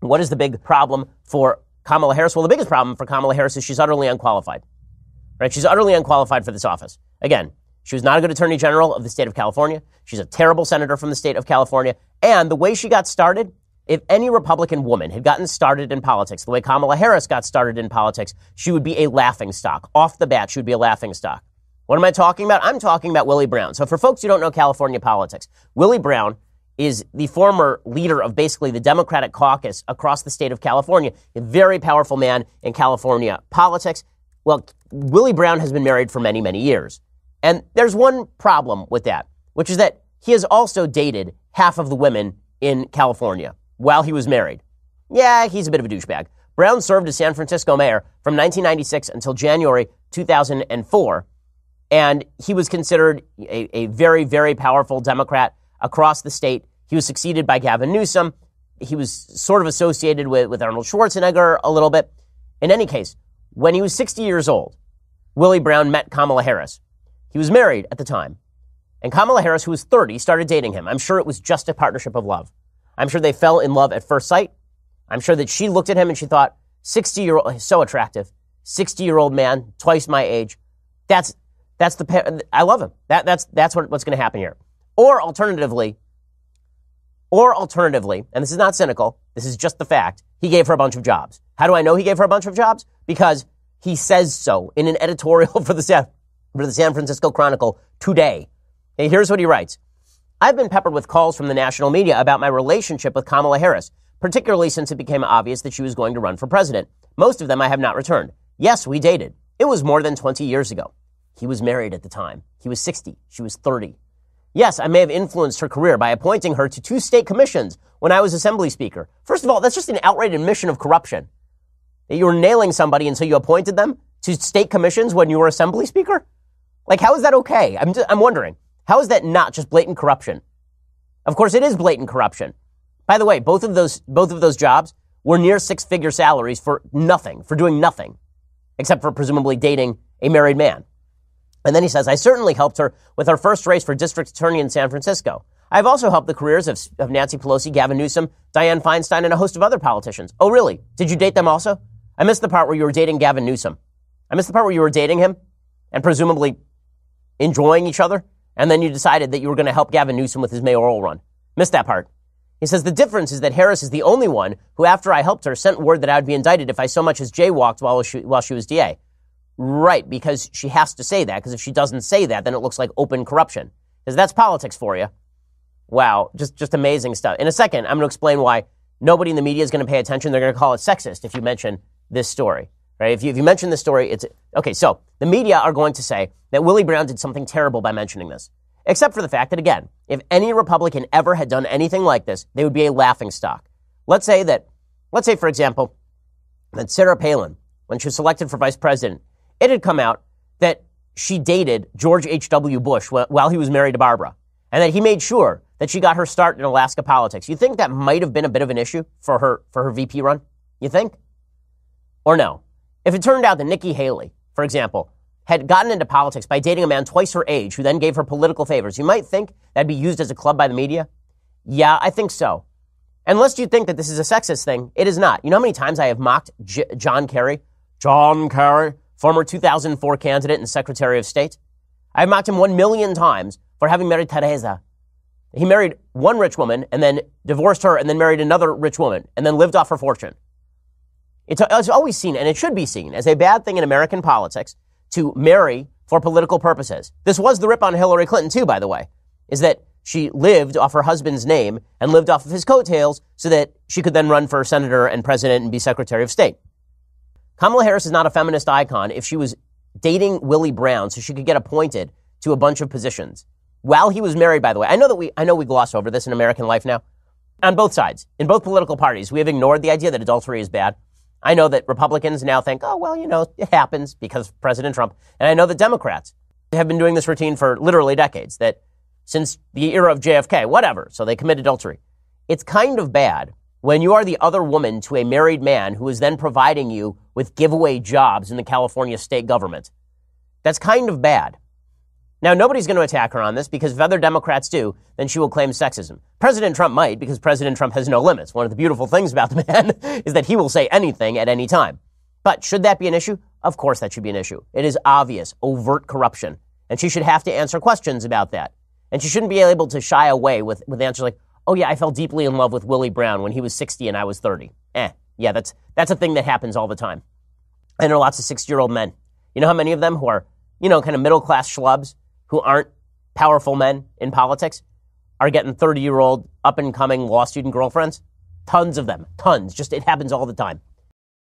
What is the big problem for Kamala Harris? Well, the biggest problem for Kamala Harris is she's utterly unqualified. Right? She's utterly unqualified for this office. Again, she was not a good attorney general of the state of California. She's a terrible senator from the state of California. And the way she got started, if any Republican woman had gotten started in politics, the way Kamala Harris got started in politics, she would be a laughing stock. Off the bat, she would be a laughing stock. What am I talking about? I'm talking about Willie Brown. So for folks who don't know California politics, Willie Brown is the former leader of basically the Democratic caucus across the state of California, a very powerful man in California politics. Well, Willie Brown has been married for many, many years. And there's one problem with that, which is that he has also dated half of the women in California while he was married. Yeah, he's a bit of a douchebag. Brown served as San Francisco mayor from 1996 until January 2004. And he was considered a, a very, very powerful Democrat across the state. He was succeeded by Gavin Newsom. He was sort of associated with, with Arnold Schwarzenegger a little bit. In any case, when he was 60 years old, Willie Brown met Kamala Harris. He was married at the time. And Kamala Harris, who was 30, started dating him. I'm sure it was just a partnership of love. I'm sure they fell in love at first sight. I'm sure that she looked at him and she thought, 60 year old, so attractive, 60 year old man, twice my age. That's, that's the, I love him. That, that's, that's what, what's going to happen here. Or alternatively, or alternatively, and this is not cynical, this is just the fact, he gave her a bunch of jobs. How do I know he gave her a bunch of jobs? Because he says so in an editorial for the San, for the San Francisco Chronicle today. Here's what he writes. I've been peppered with calls from the national media about my relationship with Kamala Harris, particularly since it became obvious that she was going to run for president. Most of them I have not returned. Yes, we dated. It was more than 20 years ago. He was married at the time. He was 60. She was 30. Yes, I may have influenced her career by appointing her to two state commissions when I was assembly speaker. First of all, that's just an outright admission of corruption. That you were nailing somebody and so you appointed them to state commissions when you were assembly speaker? Like, how is that okay? I'm, just, I'm wondering. How is that not just blatant corruption? Of course, it is blatant corruption. By the way, both of those, both of those jobs were near six figure salaries for nothing, for doing nothing, except for presumably dating a married man. And then he says, I certainly helped her with her first race for district attorney in San Francisco. I've also helped the careers of, of Nancy Pelosi, Gavin Newsom, Dianne Feinstein, and a host of other politicians. Oh, really? Did you date them also? I missed the part where you were dating Gavin Newsom. I missed the part where you were dating him and presumably enjoying each other. And then you decided that you were going to help Gavin Newsom with his mayoral run. Missed that part. He says the difference is that Harris is the only one who, after I helped her, sent word that I would be indicted if I so much as jaywalked while she, while she was DA. Right, because she has to say that, because if she doesn't say that, then it looks like open corruption. Because that's politics for you. Wow, just, just amazing stuff. In a second, I'm going to explain why nobody in the media is going to pay attention. They're going to call it sexist if you mention this story. Right? If you, if you mention this story, it's okay. So the media are going to say that Willie Brown did something terrible by mentioning this, except for the fact that again, if any Republican ever had done anything like this, they would be a laughing stock. Let's say that, let's say for example, that Sarah Palin, when she was selected for vice president, it had come out that she dated George H.W. Bush while he was married to Barbara, and that he made sure that she got her start in Alaska politics. You think that might have been a bit of an issue for her for her VP run? You think? Or no? If it turned out that Nikki Haley, for example, had gotten into politics by dating a man twice her age who then gave her political favors, you might think that'd be used as a club by the media. Yeah, I think so. Unless you think that this is a sexist thing, it is not. You know how many times I have mocked J- John Kerry? John Kerry former 2004 candidate and Secretary of State. I've mocked him one million times for having married Teresa. He married one rich woman and then divorced her and then married another rich woman and then lived off her fortune. It's, it's always seen, and it should be seen, as a bad thing in American politics to marry for political purposes. This was the rip on Hillary Clinton, too, by the way, is that she lived off her husband's name and lived off of his coattails so that she could then run for senator and president and be Secretary of State. Kamala Harris is not a feminist icon if she was dating Willie Brown so she could get appointed to a bunch of positions while he was married, by the way. I know that we, I know we gloss over this in American life now. On both sides, in both political parties, we have ignored the idea that adultery is bad. I know that Republicans now think, oh, well, you know, it happens because of President Trump. And I know that Democrats have been doing this routine for literally decades, that since the era of JFK, whatever. So they commit adultery. It's kind of bad when you are the other woman to a married man who is then providing you with giveaway jobs in the California state government. That's kind of bad. Now, nobody's going to attack her on this because if other Democrats do, then she will claim sexism. President Trump might because President Trump has no limits. One of the beautiful things about the man is that he will say anything at any time. But should that be an issue? Of course, that should be an issue. It is obvious, overt corruption. And she should have to answer questions about that. And she shouldn't be able to shy away with, with answers like, oh, yeah, I fell deeply in love with Willie Brown when he was 60 and I was 30. Eh, yeah, that's, that's a thing that happens all the time. I know lots of 60 year old men. You know how many of them who are, you know, kind of middle class schlubs who aren't powerful men in politics are getting 30 year old up and coming law student girlfriends? Tons of them. Tons. Just it happens all the time.